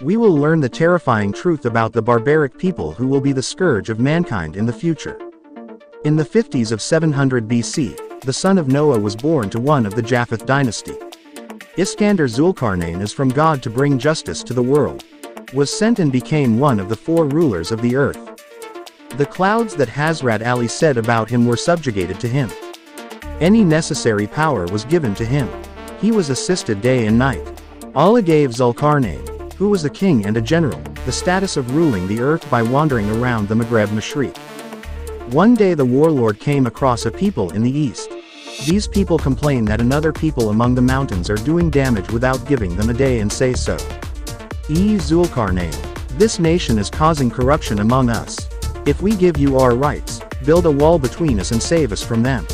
We will learn the terrifying truth about the barbaric people who will be the scourge of mankind in the future. In the 50s of 700 BC, the son of Noah was born to one of the Japheth dynasty. Iskander Zulkarnain is from God to bring justice to the world. Was sent and became one of the four rulers of the earth. The clouds that Hazrat Ali said about him were subjugated to him. Any necessary power was given to him. He was assisted day and night. Allah gave Zulkarnain, who was a king and a general, the status of ruling the earth by wandering around the Maghreb Mashriq. One day the warlord came across a people in the east. These people complain that another people among the mountains are doing damage without giving them a day and say so. E. Zulkarnain. This nation is causing corruption among us. If we give you our rights, build a wall between us and save us from them.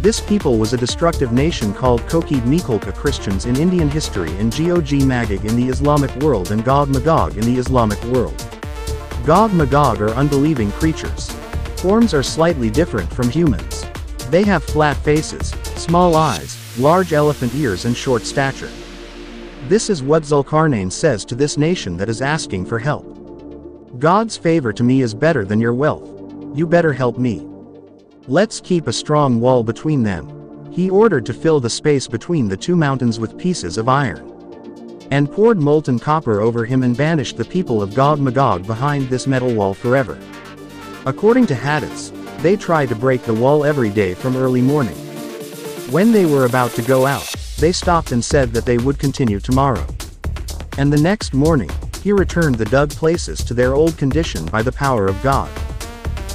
This people was a destructive nation called Kokid Mikolka Christians in Indian history and Gog Magog in the Islamic world and Gog Magog in the Islamic world. Gog Magog are unbelieving creatures. Forms are slightly different from humans. They have flat faces, small eyes, large elephant ears and short stature. This is what Zulkarnain says to this nation that is asking for help. God's favor to me is better than your wealth. You better help me. Let's keep a strong wall between them. He ordered to fill the space between the two mountains with pieces of iron. And poured molten copper over him and banished the people of Gog Magog behind this metal wall forever. According to hadiths, they tried to break the wall every day from early morning. When they were about to go out, they stopped and said that they would continue tomorrow. And the next morning, he returned the dug places to their old condition by the power of God.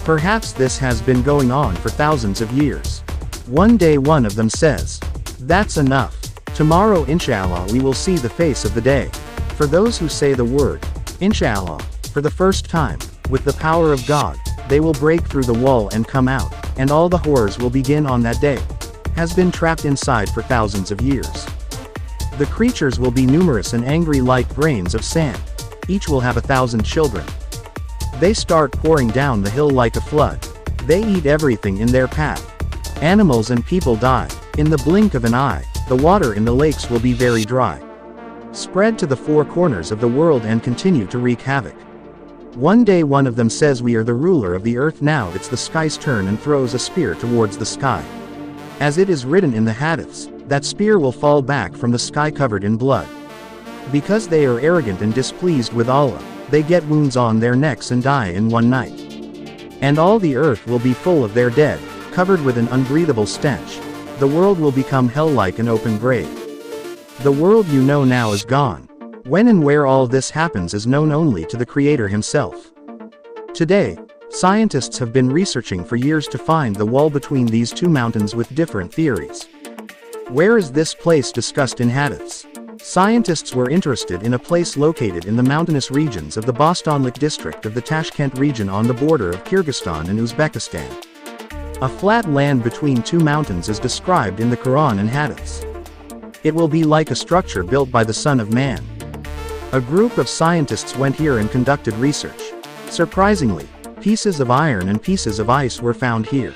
Perhaps this has been going on for thousands of years. One day one of them says, That's enough. Tomorrow inshallah we will see the face of the day. For those who say the word, inshallah, for the first time, with the power of God, they will break through the wall and come out, and all the horrors will begin on that day. Has been trapped inside for thousands of years. The creatures will be numerous and angry like grains of sand. Each will have a thousand children. They start pouring down the hill like a flood. They eat everything in their path. Animals and people die. In the blink of an eye, the water in the lakes will be very dry. Spread to the four corners of the world and continue to wreak havoc. One day one of them says we are the ruler of the earth now it's the sky's turn and throws a spear towards the sky. As it is written in the hadiths, that spear will fall back from the sky covered in blood. Because they are arrogant and displeased with Allah, they get wounds on their necks and die in one night. And all the earth will be full of their dead, covered with an unbreathable stench. The world will become hell like an open grave. The world you know now is gone. When and where all this happens is known only to the Creator Himself. Today, scientists have been researching for years to find the wall between these two mountains with different theories. Where is this place discussed in hadiths? Scientists were interested in a place located in the mountainous regions of the Bostanlik district of the Tashkent region on the border of Kyrgyzstan and Uzbekistan. A flat land between two mountains is described in the Quran and Hadiths. It will be like a structure built by the Son of Man. A group of scientists went here and conducted research. Surprisingly, pieces of iron and pieces of ice were found here.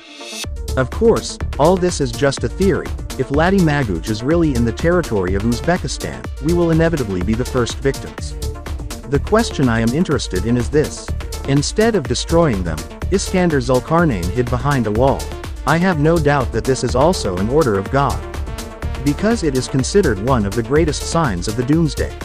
Of course, all this is just a theory, if Ladi Maguj is really in the territory of Uzbekistan, we will inevitably be the first victims. The question I am interested in is this. Instead of destroying them, Iskander Zulkarnain hid behind a wall. I have no doubt that this is also an order of God. Because it is considered one of the greatest signs of the doomsday.